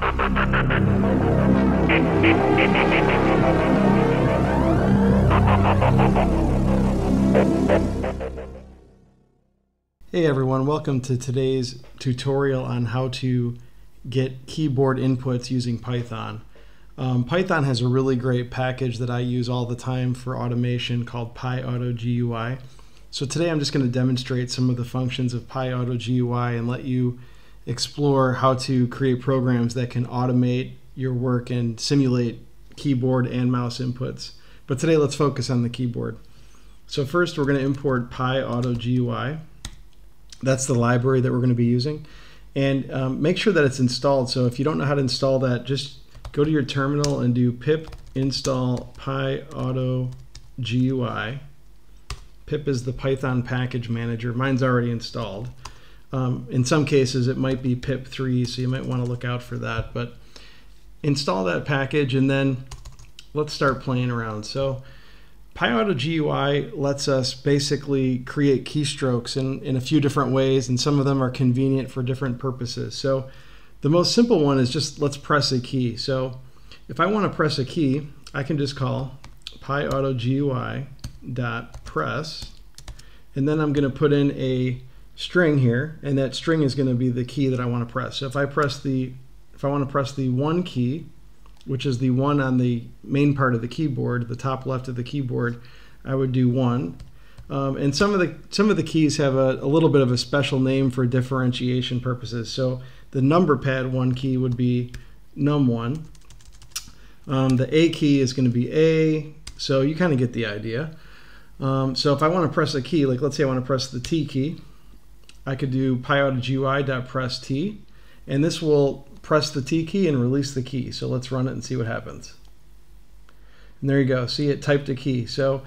Hey everyone, welcome to today's tutorial on how to get keyboard inputs using Python. Um, Python has a really great package that I use all the time for automation called PyAutoGUI. So today I'm just going to demonstrate some of the functions of PyAutoGUI and let you explore how to create programs that can automate your work and simulate keyboard and mouse inputs. But today let's focus on the keyboard. So first we're going to import PyAutoGUI. That's the library that we're going to be using. And um, make sure that it's installed. So if you don't know how to install that, just go to your terminal and do pip install PyAutoGUI. Pip is the Python package manager. Mine's already installed. Um, in some cases, it might be pip3, so you might want to look out for that. But install that package and then let's start playing around. So PyAutoGUI lets us basically create keystrokes in, in a few different ways, and some of them are convenient for different purposes. So the most simple one is just let's press a key. So if I want to press a key, I can just call PyAutoGUI dot press, and then I'm going to put in a string here, and that string is going to be the key that I want to press. So if I press the if I want to press the one key, which is the one on the main part of the keyboard, the top left of the keyboard, I would do one. Um, and some of the some of the keys have a, a, little bit of a special name for differentiation purposes. So the number pad one key would be num1. Um, the A key is going to be A. So you kind of get the idea. Um, so if I want to press a key, like let's say I want to press the T key, I could do pyAutoGUI.press T, and this will press the T key and release the key. So let's run it and see what happens. And there you go. See, it typed a key. So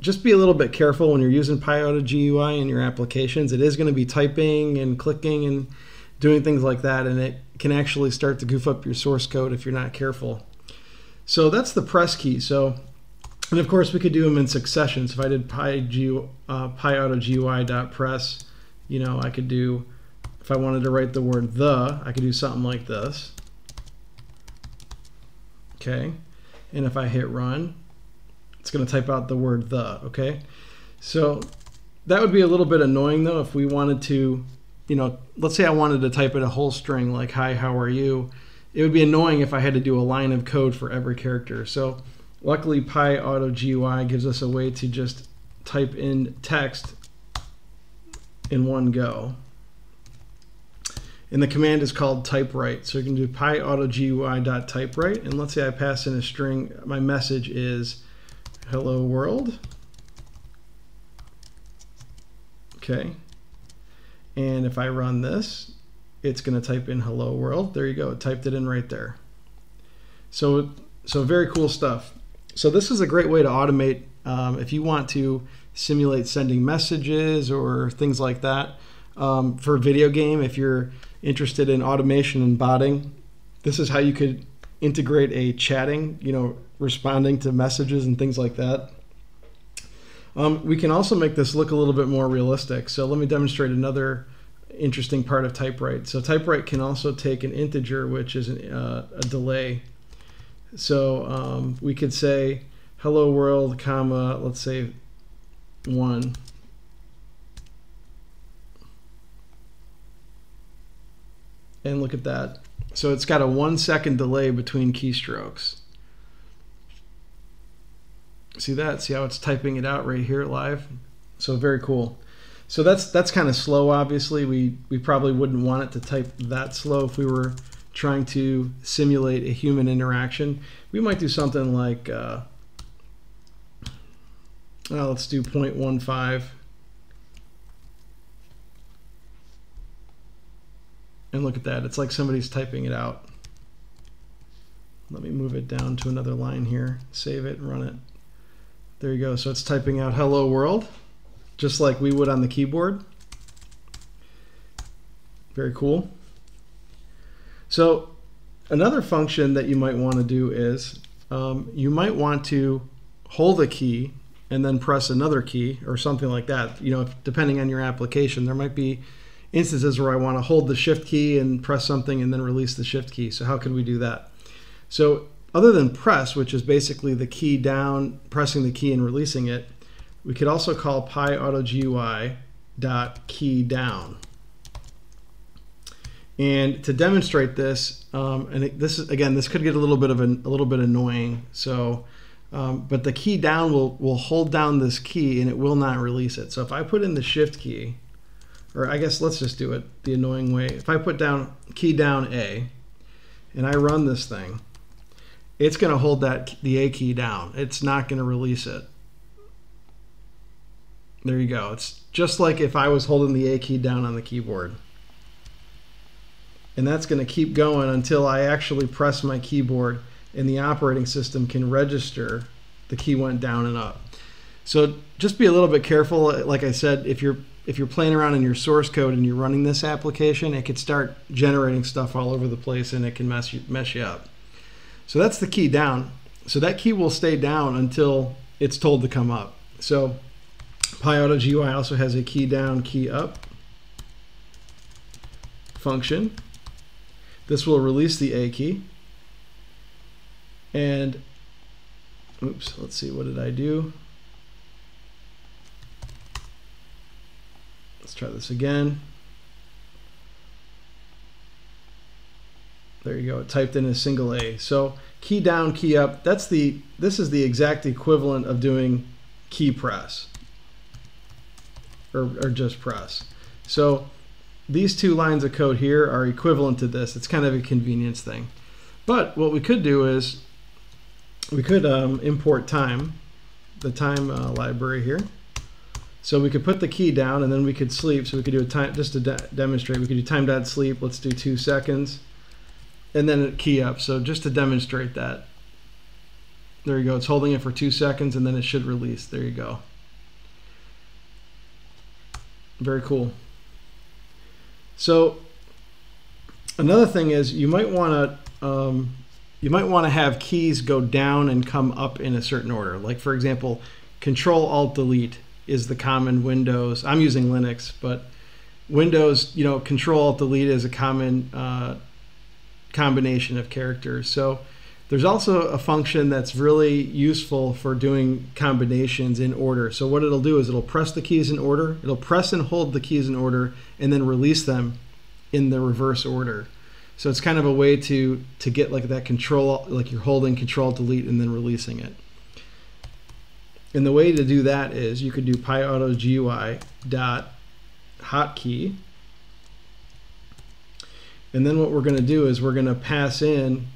just be a little bit careful when you're using PyAutoGUI in your applications. It is going to be typing and clicking and doing things like that, and it can actually start to goof up your source code if you're not careful. So that's the press key. So, and of course we could do them in succession. So if I did pi, uh, press, you know, I could do if I wanted to write the word the, I could do something like this. Okay. And if I hit run, it's going to type out the word the. Okay. So that would be a little bit annoying though if we wanted to, you know, let's say I wanted to type in a whole string like, hi, how are you? It would be annoying if I had to do a line of code for every character. So luckily PyAutoGUI gives us a way to just type in text in one go. And the command is called typewrite. So you can do pyautogui.typewrite. And let's say I pass in a string. My message is hello world. Okay. And if I run this, it's going to type in hello world. There you go. It typed it in right there. So, so very cool stuff. So this is a great way to automate um, if you want to simulate sending messages or things like that. Um, for a video game, if you're interested in automation and botting, this is how you could integrate a chatting, you know, responding to messages and things like that. Um, we can also make this look a little bit more realistic. So let me demonstrate another interesting part of typewrite. So typewrite can also take an integer, which is an, uh, a delay. So um, we could say hello world, comma, let's say one. And look at that. So it's got a one second delay between keystrokes. See that? See how it's typing it out right here live? So very cool. So that's that's kind of slow obviously. We we probably wouldn't want it to type that slow if we were trying to simulate a human interaction. We might do something like uh, well, let's do 0.15 And look at that, it's like somebody's typing it out. Let me move it down to another line here, save it, run it. There you go, so it's typing out hello world, just like we would on the keyboard. Very cool. So another function that you might want to do is um, you might want to hold a key and then press another key or something like that. You know, if, depending on your application, there might be instances where I want to hold the shift key and press something and then release the shift key. So how can we do that? So other than press, which is basically the key down, pressing the key and releasing it, we could also call PyAutoGUI dot key down. And to demonstrate this, um, and it, this is again, this could get a little bit of an, a little bit annoying. So, um, but the key down will will hold down this key and it will not release it. So if I put in the shift key, or I guess let's just do it the annoying way. If I put down key down A, and I run this thing, it's going to hold that the A key down. It's not going to release it. There you go. It's just like if I was holding the A key down on the keyboard. And that's going to keep going until I actually press my keyboard and the operating system can register the key went down and up. So just be a little bit careful. Like I said, if you're if you're playing around in your source code and you're running this application, it could start generating stuff all over the place and it can mess you, mess you up. So that's the key down. So that key will stay down until it's told to come up. So PyAutoGUI also has a key down, key up function. This will release the A key. And, oops, let's see, what did I do? Let's try this again. There you go. It typed in a single A. So key down, key up. That's the. This is the exact equivalent of doing key press, or, or just press. So these two lines of code here are equivalent to this. It's kind of a convenience thing. But what we could do is we could um, import time, the time uh, library here. So we could put the key down and then we could sleep. So we could do a time, just to de demonstrate, we could do time dot sleep. Let's do two seconds and then key up. So just to demonstrate that. There you go. It's holding it for two seconds and then it should release. There you go. Very cool. So another thing is you might want to um, you might want to have keys go down and come up in a certain order. Like for example, Control Alt Delete is the common Windows. I'm using Linux, but Windows, you know, Control Alt Delete is a common uh, combination of characters. So there's also a function that's really useful for doing combinations in order. So what it'll do is it'll press the keys in order, it'll press and hold the keys in order, and then release them in the reverse order. So it's kind of a way to to get like that control, like you're holding control delete and then releasing it. And the way to do that is you could do pyauto dot hotkey and then what we're going to do is we're going to pass in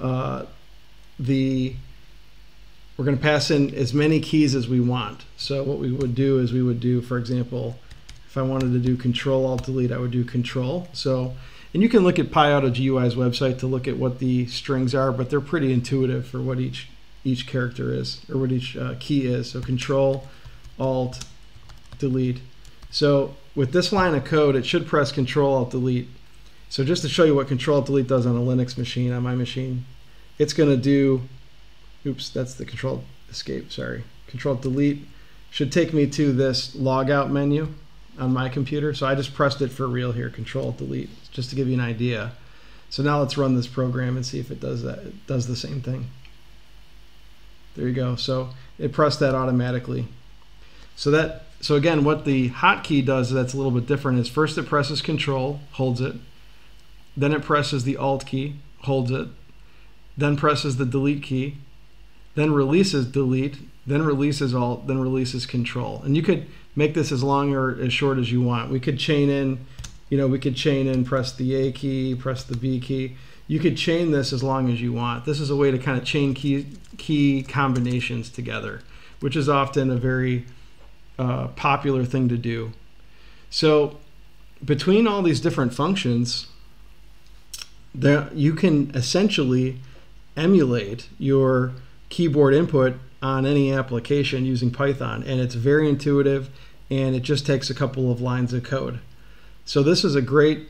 uh, the we're going to pass in as many keys as we want. So what we would do is we would do, for example, if I wanted to do Control Alt Delete, I would do Control. So, and you can look at PyAutoGUI's website to look at what the strings are, but they're pretty intuitive for what each each character is or what each uh, key is. So Control Alt Delete. So with this line of code, it should press Control Alt Delete so just to show you what Control alt Delete does on a Linux machine, on my machine, it's going to do, oops, that's the Control Escape, sorry. Control Delete should take me to this logout menu on my computer. So I just pressed it for real here, Control Delete, just to give you an idea. So now let's run this program and see if it does that. It does the same thing. There you go. So it pressed that automatically. So that so again, what the hotkey does that's a little bit different is first it presses Control, holds it, then it presses the Alt key, holds it, then presses the Delete key, then releases Delete, then releases Alt, then releases Control. And you could make this as long or as short as you want. We could chain in, you know, we could chain in, press the A key, press the B key. You could chain this as long as you want. This is a way to kind of chain key, key combinations together, which is often a very uh, popular thing to do. So between all these different functions, there you can essentially emulate your keyboard input on any application using Python and it's very intuitive and it just takes a couple of lines of code. So this is a great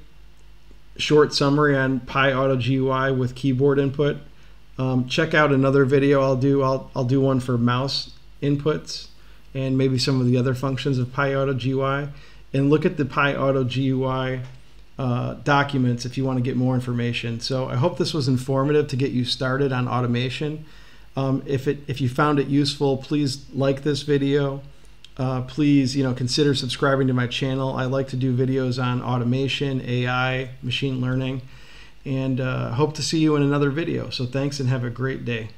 short summary on PyAutoGUI with keyboard input. Um, check out another video I'll do. I'll, I'll do one for mouse inputs and maybe some of the other functions of PyAutoGUI. and look at the PyAutoGUI uh, documents if you want to get more information. So I hope this was informative to get you started on automation. Um, if it if you found it useful, please like this video. Uh, please, you know, consider subscribing to my channel. I like to do videos on automation, AI, machine learning, and uh, hope to see you in another video. So thanks and have a great day.